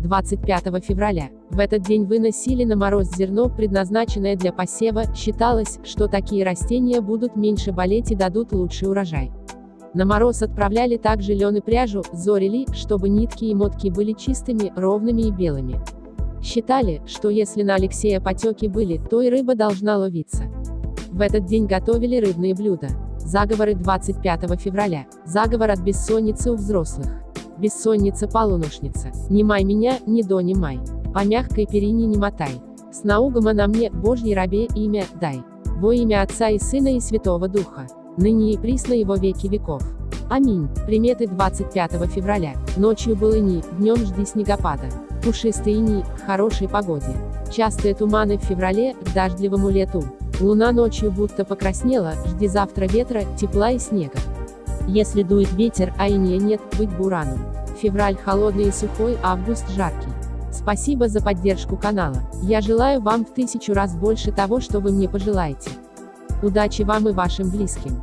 25 февраля. В этот день выносили на мороз зерно, предназначенное для посева, считалось, что такие растения будут меньше болеть и дадут лучший урожай. На мороз отправляли также лен и пряжу, зорили, чтобы нитки и мотки были чистыми, ровными и белыми. Считали, что если на Алексея потеки были, то и рыба должна ловиться. В этот день готовили рыбные блюда. Заговоры 25 февраля. Заговор от бессонницы у взрослых. Бессонница полуношница. Не май меня, не до не май. По мягкой перине не мотай. С наугома на мне, Божьей рабе, имя, дай. Во имя Отца и Сына и Святого Духа. Ныне и присно его веки веков. Аминь. Приметы 25 февраля. Ночью был ини, днем жди снегопада. Пушистый ини, к хорошей погоде. Частые туманы в феврале, к дождливому лету. Луна ночью будто покраснела, жди завтра ветра, тепла и снега. Если дует ветер, а иния нет, быть бураном. Февраль холодный и сухой, август жаркий. Спасибо за поддержку канала. Я желаю вам в тысячу раз больше того, что вы мне пожелаете. Удачи вам и вашим близким.